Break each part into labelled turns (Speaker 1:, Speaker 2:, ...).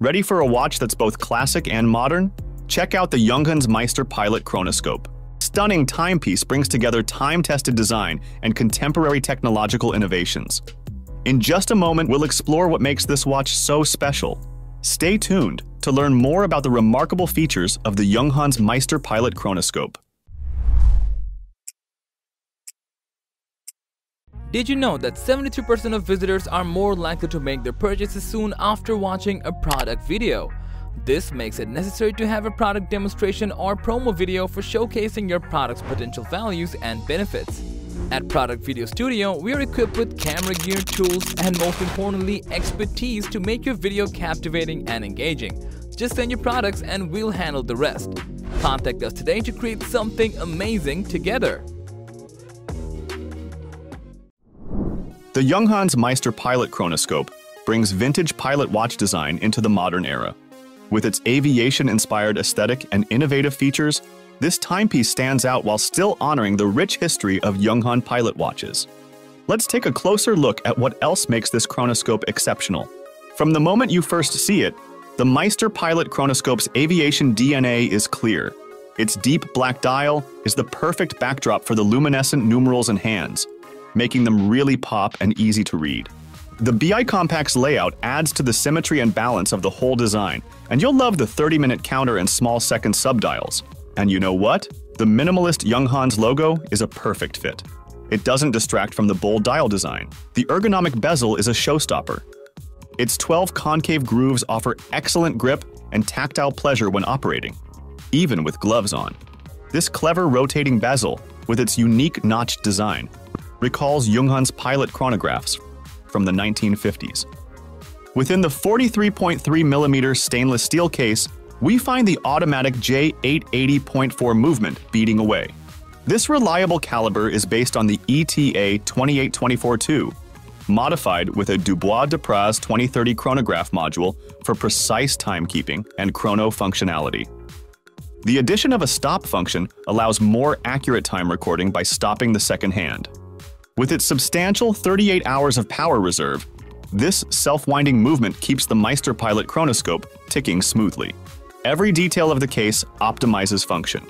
Speaker 1: Ready for a watch that's both classic and modern? Check out the Junghans Meister Pilot Chronoscope. Stunning timepiece brings together time-tested design and contemporary technological innovations. In just a moment, we'll explore what makes this watch so special. Stay tuned to learn more about the remarkable features of the Junghans Meister Pilot Chronoscope.
Speaker 2: Did you know that 73% of visitors are more likely to make their purchases soon after watching a product video? This makes it necessary to have a product demonstration or promo video for showcasing your product's potential values and benefits. At Product Video Studio, we are equipped with camera gear, tools, and most importantly, expertise to make your video captivating and engaging. Just send your products and we'll handle the rest. Contact us today to create something amazing together.
Speaker 1: The Junghans Meister Pilot Chronoscope brings vintage pilot watch design into the modern era. With its aviation-inspired aesthetic and innovative features, this timepiece stands out while still honoring the rich history of Junghans pilot watches. Let's take a closer look at what else makes this chronoscope exceptional. From the moment you first see it, the Meister Pilot Chronoscope's aviation DNA is clear. Its deep black dial is the perfect backdrop for the luminescent numerals and hands, making them really pop and easy to read. The bi-compax layout adds to the symmetry and balance of the whole design, and you'll love the 30-minute counter and small second subdials. And you know what? The minimalist Junghans logo is a perfect fit. It doesn't distract from the bold dial design. The ergonomic bezel is a showstopper. Its 12 concave grooves offer excellent grip and tactile pleasure when operating, even with gloves on. This clever rotating bezel, with its unique notched design, recalls Junghans pilot chronographs from the 1950s. Within the 43.3mm stainless steel case, we find the automatic J880.4 movement beating away. This reliable caliber is based on the ETA 28242, modified with a Dubois Depraz 2030 chronograph module for precise timekeeping and chrono functionality. The addition of a stop function allows more accurate time recording by stopping the second hand. With its substantial 38 hours of power reserve, this self-winding movement keeps the Meister Pilot chronoscope ticking smoothly. Every detail of the case optimizes function.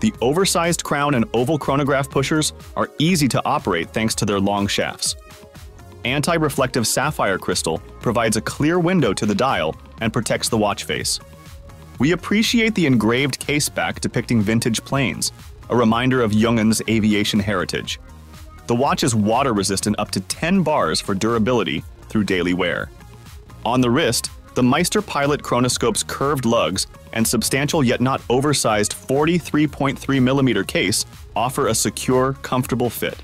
Speaker 1: The oversized crown and oval chronograph pushers are easy to operate thanks to their long shafts. Anti-reflective sapphire crystal provides a clear window to the dial and protects the watch face. We appreciate the engraved case back depicting vintage planes, a reminder of Junghans' aviation heritage. The watch is water resistant up to 10 bars for durability through daily wear. On the wrist, the Meister Pilot chronoscope's curved lugs and substantial yet not oversized 43.3mm case offer a secure, comfortable fit.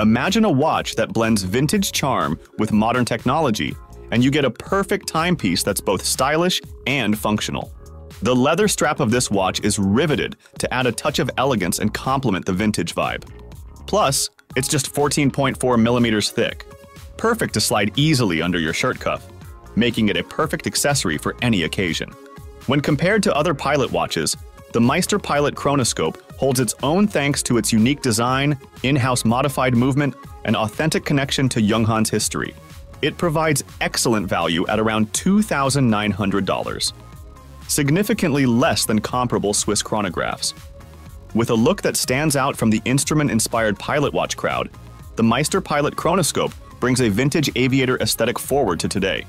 Speaker 1: Imagine a watch that blends vintage charm with modern technology, and you get a perfect timepiece that's both stylish and functional. The leather strap of this watch is riveted to add a touch of elegance and complement the vintage vibe. Plus, it's just 14.4 millimeters thick, perfect to slide easily under your shirt cuff, making it a perfect accessory for any occasion. When compared to other pilot watches, the Meister Pilot Chronoscope holds its own thanks to its unique design, in-house modified movement, and authentic connection to Junghans history. It provides excellent value at around $2,900, significantly less than comparable Swiss chronographs. With a look that stands out from the instrument-inspired pilot watch crowd, the Meister Pilot Chronoscope brings a vintage aviator aesthetic forward to today.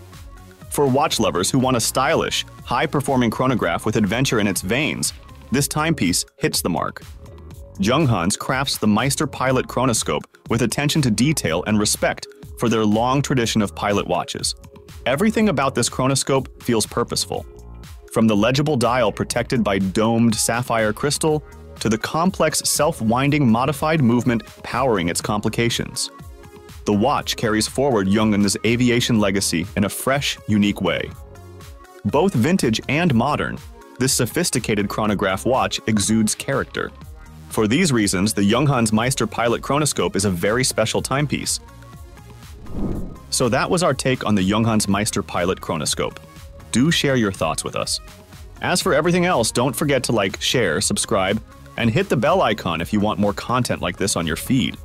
Speaker 1: For watch lovers who want a stylish, high-performing chronograph with adventure in its veins, this timepiece hits the mark. Junghans crafts the Meister Pilot Chronoscope with attention to detail and respect for their long tradition of pilot watches. Everything about this chronoscope feels purposeful. From the legible dial protected by domed sapphire crystal to the complex self-winding modified movement powering its complications. The watch carries forward Junghans' aviation legacy in a fresh, unique way. Both vintage and modern, this sophisticated chronograph watch exudes character. For these reasons, the Junghans Meister Pilot Chronoscope is a very special timepiece. So that was our take on the Junghans Meister Pilot Chronoscope. Do share your thoughts with us. As for everything else, don't forget to like, share, subscribe, and hit the bell icon if you want more content like this on your feed.